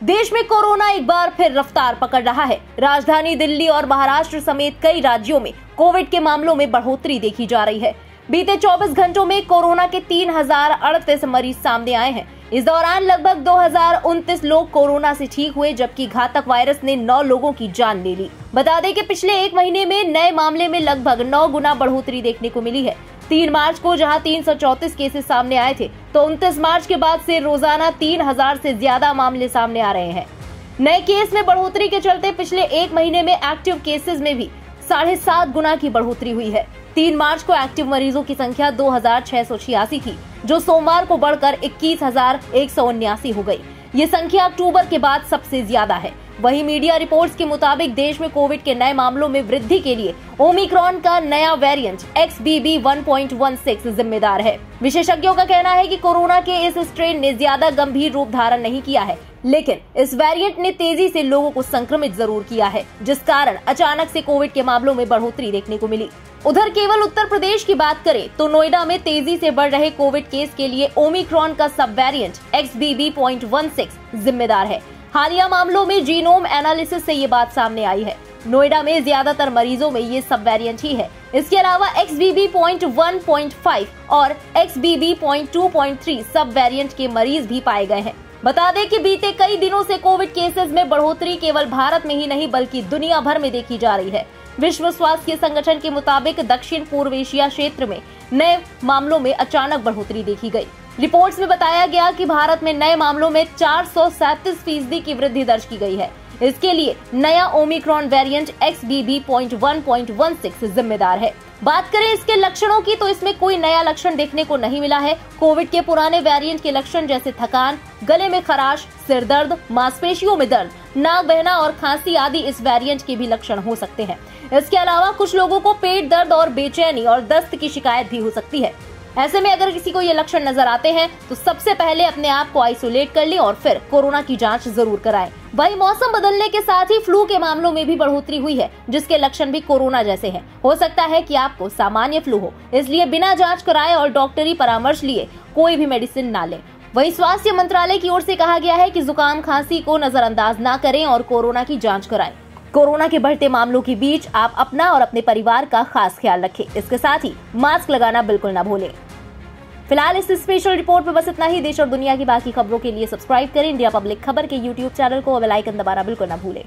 देश में कोरोना एक बार फिर रफ्तार पकड़ रहा है। राजधानी दिल्ली और महाराष्ट्र समेत कई राज्यों में कोविड के मामलों में बढ़ोतरी देखी जा रही है। बीते 24 घंटों में कोरोना के तीन हज़ार अड़तीस मरीज़ सामने आए हैं। इस दौरान लगभग दो लोग कोरोना से ठीक हुए, जबकि घातक वायरस ने 9 लोगों की जान ले ली। बता दें कि पिछले एक महीने में नए मामले में लगभग 9 गुना बढ़ोतरी देखने को मिली है। तीन मार्च को जहाँ तीन केसेस सामने आए थे तो उनतीस मार्च के बाद से रोज़ाना तीन हज़ार से ज़्यादा मामले सामने आ रहे हैं। नए केस में बढ़ोतरी के चलते पिछले एक महीने में एक्टिव केसेस में भी साढ़े सात गुना की बढ़ोतरी हुई है। तीन मार्च को एक्टिव मरीजों की संख्या दो हज़ार छह सौ छियासी थी, जो सोमवार को बढ़कर इक्कीस हो गई। ये संख्या अक्टूबर के बाद सबसे ज़्यादा है। वहीं मीडिया रिपोर्ट्स के मुताबिक देश में कोविड के नए मामलों में वृद्धि के लिए ओमिक्रॉन का नया वेरिएंट एक्स बी बी जिम्मेदार है। विशेषज्ञों का कहना है कि कोरोना के इस स्ट्रेन ने ज़्यादा गंभीर रूप धारण नहीं किया है, लेकिन इस वेरिएंट ने तेज़ी से लोगों को संक्रमित ज़रूर किया है, जिस कारण अचानक से कोविड के मामलों में बढ़ोतरी देखने को मिली। उधर केवल उत्तर प्रदेश की बात करें तो नोएडा में तेज़ी से बढ़ रहे कोविड केस के लिए ओमिक्रॉन का सब वेरियंट एक्स बी बी जिम्मेदार है। हालिया मामलों में जीनोम एनालिसिस से ये बात सामने आई है। नोएडा में ज़्यादातर मरीजों में ये सब वेरिएंट ही है। इसके अलावा X B B point one point five और X two three sub variant के मरीज़ भी पाए गए हैं। बता दें कि बीते कई दिनों से कोविड केसेस में बढ़ोतरी केवल भारत में ही नहीं, बल्कि दुनिया भर में देखी जा रही है। विश्व स्वास्थ्य संगठन के मुताबिक दक्षिण पूर्व एशिया क्षेत्र में नए मामलों में अचानक बढ़ोतरी देखी गई। रिपोर्ट्स में बताया गया कि भारत में नए मामलों में चार फ़ीसदी की वृद्धि दर्ज की गई है। इसके लिए नया Omicron variant X B B point one point one six जिम्मेदार है। बात करें इसके लक्षणों की तो इसमें कोई नया लक्षण देखने को नहीं मिला है। कोविड के पुराने वेरिएंट के लक्षण जैसे थकान, गले में खराश, सिर दर्द, मांसपेशियों में दर्द, नाक बहना और खांसी आदि इस वेरिएंट के भी लक्षण हो सकते हैं। इसके अलावा कुछ लोगों को पेट दर्द और बेचैनी और दस्त की शिकायत भी हो सकती है। ऐसे में अगर किसी को ये लक्षण नज़र आते हैं तो सबसे पहले अपने आप को आइसोलेट कर लें और फिर कोरोना की जाँच ज़रूर कराएँ। वही मौसम बदलने के साथ ही फ्लू के मामलों में भी बढ़ोतरी हुई है, जिसके लक्षण भी कोरोना जैसे हैं। हो सकता है कि आपको सामान्य फ्लू हो, इसलिए बिना जाँच कराए और डॉक्टरी परामर्श लिए कोई भी मेडिसिन ना लें वही स्वास्थ्य मंत्रालय की ओर से कहा गया है कि जुकाम, खांसी को नजरअंदाज न करें और कोरोना की जाँच कराएँ कोरोना के बढ़ते मामलों के बीच आप अपना और अपने परिवार का खास ख्याल रखें इसके साथ ही मास्क लगाना बिल्कुल न भूलें फ़िलहाल इस स्पेशल रिपोर्ट में बस इतना ही। देश और दुनिया की बाकी खबरों के लिए सब्सक्राइब करें। इंडिया पब्लिक खबर के यूट्यूब चैनल को बेलाइकन दबाना बिल्कुल न भूलें।